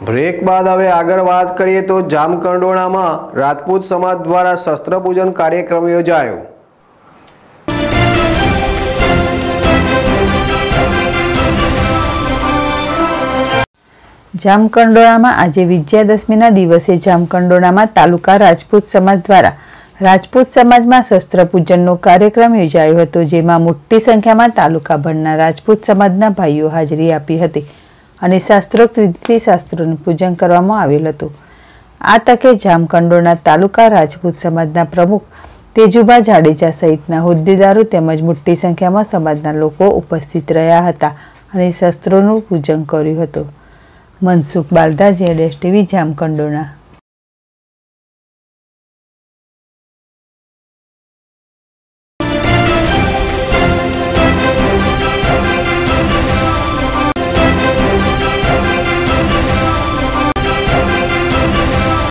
Break બાદ હવે આગળ વાત કરીએ તો જામકંડોળામાં રાજપૂત સમાજ દ્વારા શસ્ત્ર પૂજન કાર્યક્રમ યોજાયો. જામકંડોળામાં આજે વિજયાદશમીના દિવસે જામકંડોળામાં તાલુકા રાજપૂત સમાજ દ્વારા રાજપૂત સમાજમાં શસ્ત્ર પૂજનનો કાર્યક્રમ યોજાયો હતો, જેમાં મોટી સંખ્યામાં તાલુકાભરના રાજપૂત સમાજના ભાઈઓ હાજરી આપી હતી. અને શાસ્ત્રોક્ત વિધિથી શાસ્ત્રોનું પૂજન કરવામાં આવેલ હતું. આ તકે જામકંડોળના તાલુકા રાજપૂત સમાજના પ્રમુખ તેજુભા જાડેજા સહિતના હોદ્દેદારો તેમજ મોટી સંખ્યામાં સમાજના લોકો ઉપસ્થિત રહ્યા હતા અને શસ્ત્રોનું પૂજન કર્યું હતું. મનસુખ બાલદા જેડેશ ટીવી જામકંડોળા